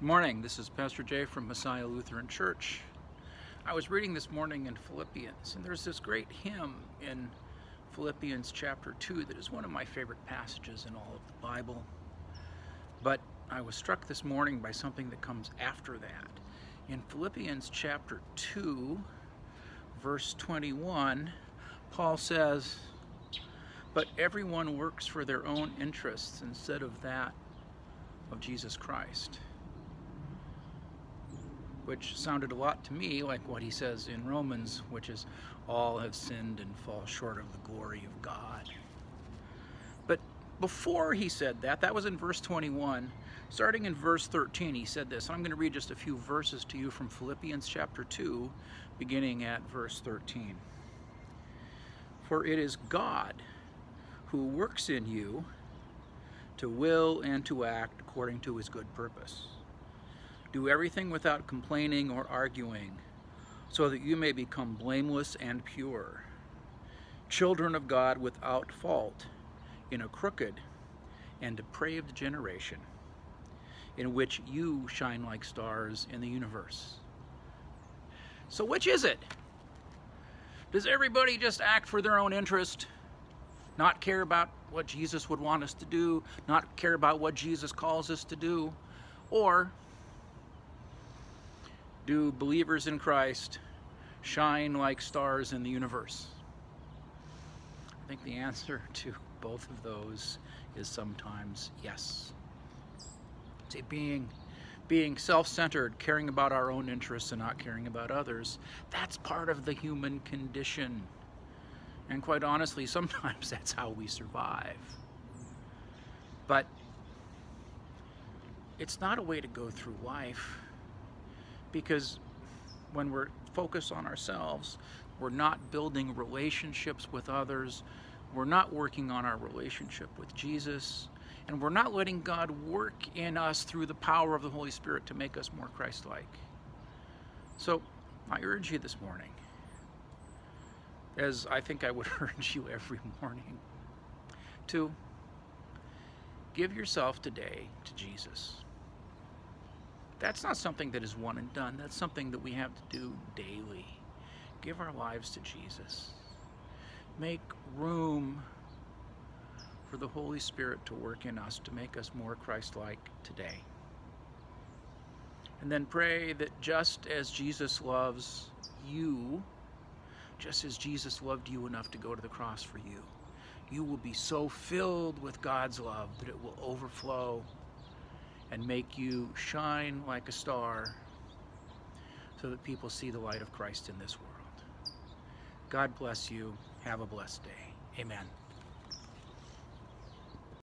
Good morning, this is Pastor Jay from Messiah Lutheran Church. I was reading this morning in Philippians, and there's this great hymn in Philippians chapter 2 that is one of my favorite passages in all of the Bible. But I was struck this morning by something that comes after that. In Philippians chapter 2, verse 21, Paul says, But everyone works for their own interests instead of that of Jesus Christ which sounded a lot to me like what he says in Romans, which is, all have sinned and fall short of the glory of God. But before he said that, that was in verse 21, starting in verse 13, he said this. And I'm going to read just a few verses to you from Philippians chapter 2, beginning at verse 13. For it is God who works in you to will and to act according to his good purpose. Do everything without complaining or arguing, so that you may become blameless and pure, children of God without fault, in a crooked and depraved generation, in which you shine like stars in the universe. So which is it? Does everybody just act for their own interest, not care about what Jesus would want us to do, not care about what Jesus calls us to do, or do believers in Christ shine like stars in the universe? I think the answer to both of those is sometimes yes. See, being, being self-centered, caring about our own interests and not caring about others, that's part of the human condition. And quite honestly, sometimes that's how we survive. But it's not a way to go through life because when we're focused on ourselves, we're not building relationships with others, we're not working on our relationship with Jesus, and we're not letting God work in us through the power of the Holy Spirit to make us more Christ-like. So I urge you this morning, as I think I would urge you every morning, to give yourself today to Jesus. That's not something that is one and done. That's something that we have to do daily. Give our lives to Jesus. Make room for the Holy Spirit to work in us to make us more Christ-like today. And then pray that just as Jesus loves you, just as Jesus loved you enough to go to the cross for you, you will be so filled with God's love that it will overflow and make you shine like a star so that people see the light of Christ in this world. God bless you. Have a blessed day. Amen.